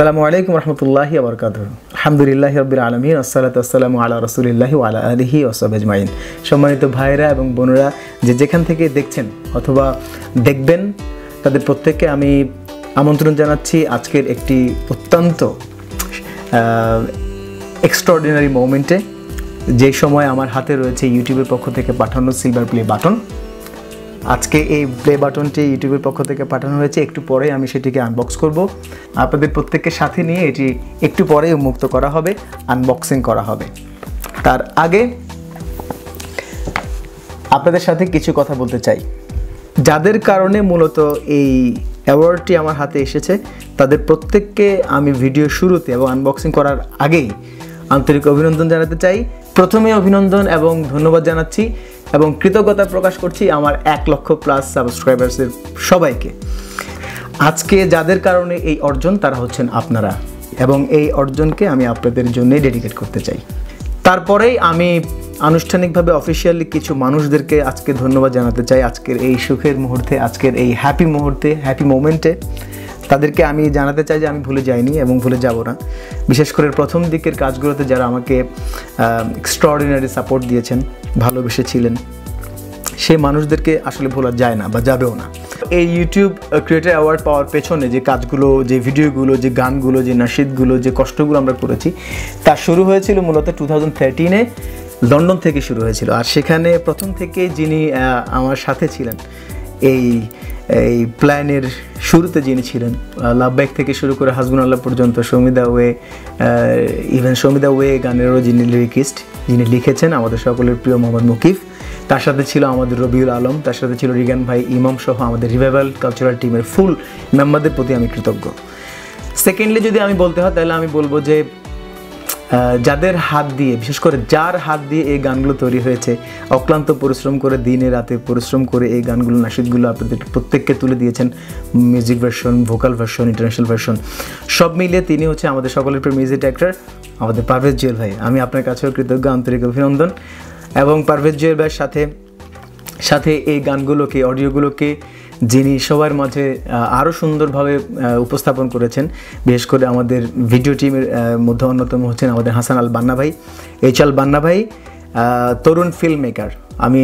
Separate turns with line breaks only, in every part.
আসসালামু আলাইকুম রহমতুল্লাহি আবরকাত আলহামদুলিল্লাহ রবিল আলমিন, আসসালাতু আসসালামু আলা রসুলিল্লাহি আলা আলিহি ওসব আজমাইন। সম্মানিত ভাইরা এবং বোনেরা, যে যেখান থেকে দেখছেন অথবা দেখবেন, তাদের প্রত্যেককে আমি আমন্ত্রণ জানাচ্ছি আজকের একটি অত্যন্ত এক্সট্রাঅর্ডিনারি মোমেন্টে যে সময় আমার হাতে রয়েছে ইউটিউবের পক্ষ থেকে পাঠানো সিলভার প্লে বাটন আজকে এই প্লে বাটনটি ইউটিউবের পক্ষ থেকে পাঠানো হয়েছে। একটু পরে আমি সেটিকে আনবক্স করব। আপনাদের প্রত্যেককে সাথে নিয়ে এটি একটু পরে মুক্ত করা হবে আনবক্সিং করা হবে। তার আগে আপনাদের সাথে কিছু কথা বলতে চাই। যাদের কারণে মূলত এই অ্যাওয়ার্ডটি আমার হাতে এসেছে, তাদের প্রত্যেককে আমি ভিডিও শুরুতে এবং আনবক্সিং করার আগেই আন্তরিক অভিনন্দন জানাতে চাই। প্রথমে অভিনন্দন এবং ধন্যবাদ জানাচ্ছি। এবং কৃতজ্ঞতা প্রকাশ করছি আমার এক লক্ষ প্লাস সাবস্ক্রাইবার্সের সবাইকে। আজকে যাদের কারণে এই অর্জন, তারা হচ্ছেন আপনারা। এবং এই অর্জনকে আমি আপনাদের জন্যে ডেডিকেট করতে চাই। তারপরেই আমি আনুষ্ঠানিকভাবে অফিসিয়ালি কিছু মানুষদেরকে আজকে ধন্যবাদ জানাতে চাই। আজকের এই সুখের মুহূর্তে, আজকের এই হ্যাপি মুহূর্তে হ্যাপি মোমেন্টে তাদেরকে আমি জানাতে চাই যে আমি ভুলে যাইনি এবং ভুলে যাব না। বিশেষ করে প্রথম দিকের কাজগুলোতে যারা আমাকে এক্সট্রাঅর্ডিনারি সাপোর্ট দিয়েছেন ভালোবেসেছিলেন সেই মানুষদেরকে আসলে ভোলা যায় না বা যাবেও না। এই ইউটিউব ক্রিয়েটার অ্যাওয়ার্ড পাওয়ার পেছনে যে কাজগুলো, যে ভিডিওগুলো, যে গানগুলো, যে নাশিদগুলো যে কষ্টগুলো আমরা করেছি, তা শুরু হয়েছিল মূলত টু থাউজেন্ড থার্টিনে লন্ডন থেকে শুরু হয়েছিল। আর সেখানে প্রথম থেকে যিনি আমার সাথে ছিলেন এই এই প্ল্যানের শুরুতে যিনি ছিলেন লাভ লাভব্যাক থেকে শুরু করে হাসবুন আল্লাহ পর্যন্ত, সৌমিদা ওয়ে ইভেন সৌমিদা ওয়ে গানেরও যিনি লিরিকিস্ট যিনি লিখেছেন, আমাদের সকলের প্রিয় মোহাম্মদ মুকিফ। তার সাথে ছিল আমাদের রবিউল আলম, তার সাথে ছিল রিগান ভাই ইমাম সহ আমাদের রিভাইভাল কালচারাল টিমের ফুল মেম্বারদের প্রতি আমি কৃতজ্ঞ। সেকেন্ডলি যদি আমি বলতে হয়, তাহলে আমি বলব যে যাদের হাত দিয়ে, বিশেষ করে যার হাত দিয়ে এই গানগুলো তৈরি হয়েছে, অক্লান্ত পরিশ্রম করে, দিনে রাতে পরিশ্রম করে এই গানগুলো, নাসিদগুলো আপনাদের প্রত্যেককে তুলে দিয়েছেন music version vocal version international version সব মিলিয়ে তিনি হচ্ছে আমাদের সকলের প্রিয় মিউজিক ডাইরেক্টর আমাদের পারভেজ জুয়েল ভাই। আমি আপনার কাছেও কৃতজ্ঞ, আন্তরিক অভিনন্দন। এবং পারভেজ জুয়েল ভাইয়ের সাথে সাথে এই গানগুলোকে, অডিওগুলোকে যিনি সবার মাঝে আরও সুন্দরভাবে উপস্থাপন করেছেন। বিশেষ করে আমাদের ভিডিও টিমের মধ্যে অন্যতম হচ্ছেন আমাদের হাসান আল বান্না ভাই, এইচ আল বান্না ভাই তরুণ ফিল্ম মেকার আমি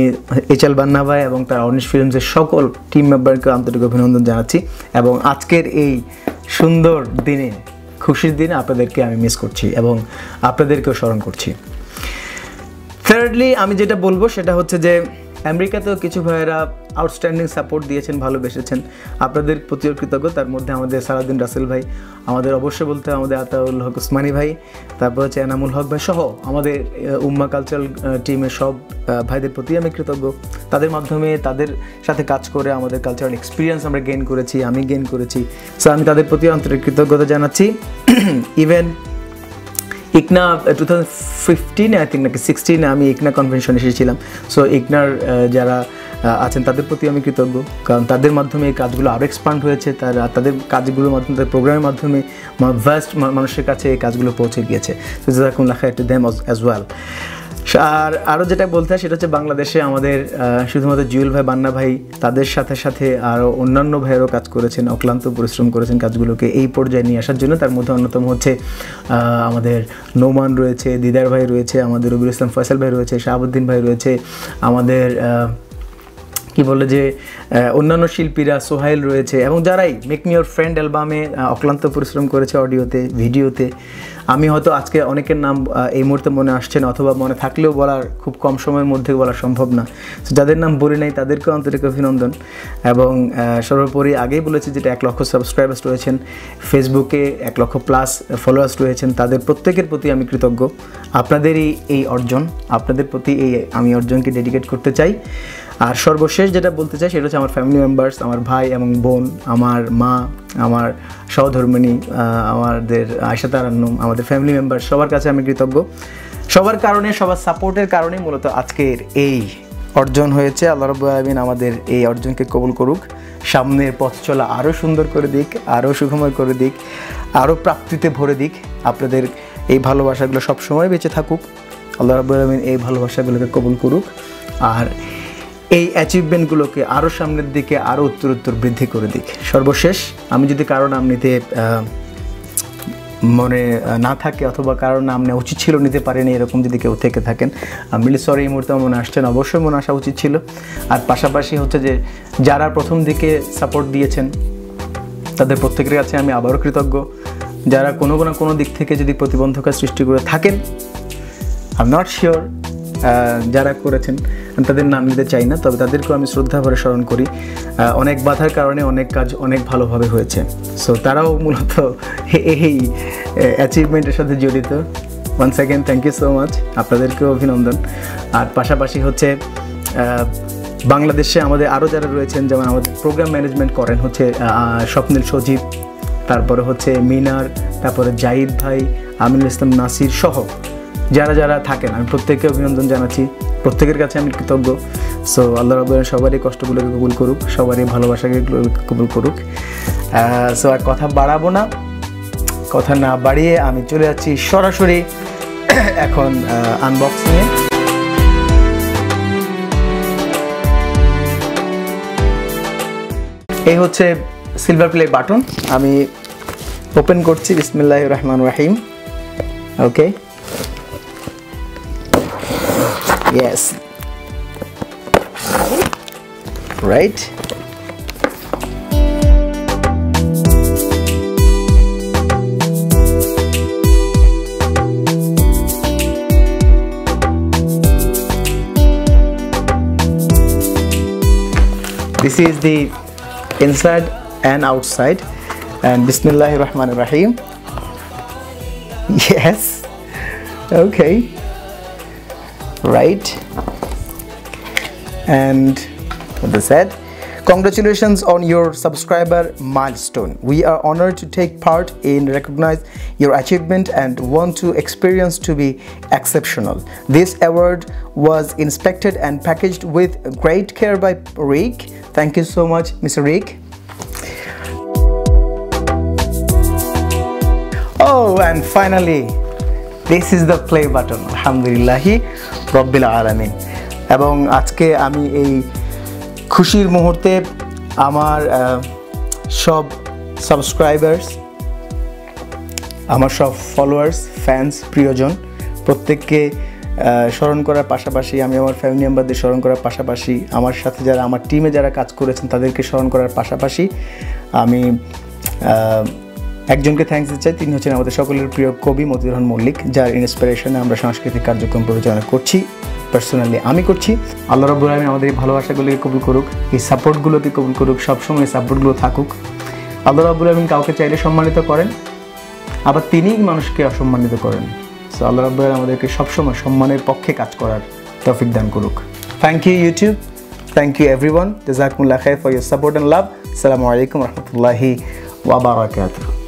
এইচ আল বান্না ভাই এবং তার অনিশ ফিল্মসের সকল টিম মেম্বারকে আন্তরিক অভিনন্দন জানাচ্ছি এবং আজকের এই সুন্দর দিনে, খুশির দিনে আপনাদেরকে আমি মিস করছি এবং আপনাদেরকেও স্মরণ করছি। থার্ডলি আমি যেটা বলব সেটা হচ্ছে যে আমেরিকাতেও কিছু ভাইয়েরা আউটস্ট্যান্ডিং সাপোর্ট দিয়েছেন, ভালোবেসেছেন। আপনাদের প্রতিও কৃতজ্ঞ। তার মধ্যে আমাদের সারাদিন রাসেল ভাই, আমাদের অবশ্যই বলতে আমাদের আতাউল হক উসমানী ভাই, তারপর হচ্ছে এনামুল হক ভাই সহ আমাদের উম্মা কালচারাল টিমের সব ভাইদের প্রতি আমি কৃতজ্ঞ। তাদের মাধ্যমে তাদের সাথে কাজ করে আমাদের কালচারাল এক্সপিরিয়েন্স আমরা গেইন করেছি, আমি গেইন করেছি। সো আমি তাদের প্রতি আন্তরিক কৃতজ্ঞতা জানাচ্ছি। ইভেন ইকনা টু থাউজেন্ড ফিফটিনে আই থিঙ্ক নাকি সিক্সটিনে আমি ইকনা কনভেনশন এসেছিলাম। সো ইকনার যারা আছেন তাদের প্রতি আমি কৃতজ্ঞ। কারণ তাদের মাধ্যমে এই কাজগুলো আরও এক্সপান্ড হয়েছে। তারা, তাদের কাজগুলোর মাধ্যমে, তাদের প্রোগ্রামের মাধ্যমে ভাস্ট মানুষের কাছে এই কাজগুলো পৌঁছে গিয়েছে। তো জাকুল্লাহ একটা দেম অ্যাজ ওয়েল আর আরও যেটা বলতে হয়, সেটা হচ্ছে বাংলাদেশে আমাদের শুধুমাত্র জুয়েল ভাই, বান্না ভাই, তাদের সাথে সাথে আরও অন্যান্য ভাইয়েরও কাজ করেছেন, অক্লান্ত পরিশ্রম করেছেন কাজগুলোকে এই পর্যায়ে নিয়ে আসার জন্য। তার মধ্যে অন্যতম হচ্ছে আমাদের নোমান রয়েছে, দিদার ভাই রয়েছে, আমাদের রবির ইসলাম ফয়সাল ভাই রয়েছে, শাহাবুদ্দিন ভাই রয়েছে, আমাদের কি বলে যে অন্যান্য শিল্পীরা সোহাইল রয়েছে এবং যারাই মেক মি ওর ফ্রেন্ড অ্যালবামে অক্লান্ত পরিশ্রম করেছে অডিওতে, ভিডিওতে, আমি হয়তো আজকে অনেকের নাম এই মুহূর্তে মনে আসছে না, অথবা মনে থাকলেও বলার খুব কম সময়ের মধ্যে বলা সম্ভব না। যাদের নাম বলি নাই, তাদেরকেও আন্তরিক অভিনন্দন এবং সর্বোপরি আগেই বলেছি যেটা এক লক্ষ সাবস্ক্রাইবার্স রয়েছেন ফেসবুকে এক লক্ষ প্লাস ফলোয়ার্স রয়েছেন, তাদের প্রত্যেকের প্রতি আমি কৃতজ্ঞ। আপনাদেরই এই অর্জন, আপনাদের প্রতি এই আমি অর্জনকে ডেডিকেট করতে চাই। আর সর্বশেষ যেটা বলতে চাই, সেটা হচ্ছে আমার ফ্যামিলি মেম্বার্স আমার ভাই এবং বোন, আমার মা, আমার সহধর্মিনী আমাদের আয়সা তারান্নম, আমাদের ফ্যামিলি মেম্বার সবার কাছে আমি কৃতজ্ঞ। সবার কারণে, সবার সাপোর্টের কারণে মূলত আজকের এই অর্জন হয়েছে। আল্লাহ রব আলমিন আমাদের এই অর্জনকে কবুল করুক। সামনের পথ চলা আরও সুন্দর করে দিক আরও সুখময় করে দিক আরও প্রাপ্তিতে ভরে দিক। আপনাদের এই ভালোবাসাগুলো সবসময় বেঁচে থাকুক। আল্লাহ রব আলমিন এই ভালোবাসাগুলোকে কবুল করুক। আর এই অ্যাচিভমেন্টগুলোকে আরও সামনের দিকে আরও উত্তর উত্তর বৃদ্ধি করে দিক। সর্বশেষ, আমি যদি কারও নাম নিতে মনে না থাকে অথবা কারোর নাম নেওয়া উচিত ছিল, নিতে পারেনি, এরকম যদি কেউ থেকে থাকেন মিলি সরি এই মুহূর্তে মনে আসছেন অবশ্যই মনে আসা উচিত ছিল। আর পাশাপাশি হচ্ছে যে, যারা প্রথম দিকে সাপোর্ট দিয়েছেন, তাদের প্রত্যেকের কাছে আমি আবারও কৃতজ্ঞ। যারা কোনো কোনো কোনো দিক থেকে যদি প্রতিবন্ধকতা সৃষ্টি করে থাকেন আই এম নট শিওর যারা করেছেন তাদের নাম নিতে চাই না তবে তাদেরকেও আমি শ্রদ্ধা ভরে স্মরণ করি। অনেক বাধার কারণে অনেক কাজ অনেক ভালোভাবে হয়েছে। সো তারাও মূলত এই অ্যাচিভমেন্টের সাথে জড়িত। One second thank you so much আপনাদেরকেও অভিনন্দন। আর পাশাপাশি হচ্ছে বাংলাদেশে আমাদের আরও যারা রয়েছেন যেমন আমাদের প্রোগ্রাম ম্যানেজমেন্ট করেন হচ্ছে আহ, স্বপ্নিল সজীব তারপরে হচ্ছে মিনার তারপরে জাহিদ ভাই আমিনুল ইসলাম নাসির সহ যারা যারা থাকেন। আমি প্রত্যেককে অভিনন্দন জানাচ্ছি। প্রত্যেকের কাছে আমি কৃতজ্ঞ। সো আল্লাহ রব সবারই কষ্টগুলোকে কবুল করুক, সবারই ভালোবাসাকে কবুল করুক। সো আর কথা বাড়াবো না। কথা না বাড়িয়ে আমি চলে যাচ্ছি সরাসরি এখন আনবক্স নিয়ে। এই হচ্ছে সিলভার প্লে বাটন আমি ওপেন করছি বিসমিল্লাহ রহমান রাহিম। ওকে yes. Right? This is the inside and outside. And bismillahir rahmanir rahim yes. Okay right. And that said? Congratulations on your subscriber milestone. We are honored to take part in recognize your achievement and want to experience to be exceptional. This award was inspected and packaged with great care by rick. Thank you so much mr rick. Oh and finally this is the play button. Alhamdulillah রব্বিল আলামিন। এবং আজকে আমি এই খুশির মুহূর্তে আমার সব সাবস্ক্রাইবার্স আমার সব ফলোয়ার্স ফ্যান্স প্রিয়জন, প্রত্যেককে স্মরণ করার পাশাপাশি, আমি আমার ফ্যামিলি মেম্বারদের স্মরণ করার পাশাপাশি, আমার সাথে যারা, আমার টিমে যারা কাজ করেছেন, তাদেরকে স্মরণ করার পাশাপাশি আমি একজনকে থ্যাঙ্কস দিতে চাই, তিনি হচ্ছেন আমাদের সকলের প্রিয় কবি মতিউর রহমান মল্লিক, যার ইন্সপিরেশনে আমরা সাংস্কৃতিক কার্যক্রম পরিচালনা করছি। পার্সোনালি আমি করছি। আল্লাহ রব্বুল আলমী আমাদের এই ভালোবাসাগুলোকে কবুল করুক, এই সাপোর্টগুলোকে কবুল করুক, সবসময় এই সাপোর্টগুলো থাকুক। আল্লাহ রব্বুল আলমিন কাউকে চাইলে সম্মানিত করেন, আবার তিনিই মানুষকে অসম্মানিত করেন। সো আল্লাহ রব্বুল আমাদেরকে সবসময় সম্মানের পক্ষে কাজ করার তৌফিক দান করুক। Thank you YouTube thank you everyone জাজাকুমুল্লাহ খাই for your support and love আসসালামু আলাইকুম রহমতুল্লাহি ওয়াবারাকাতুহু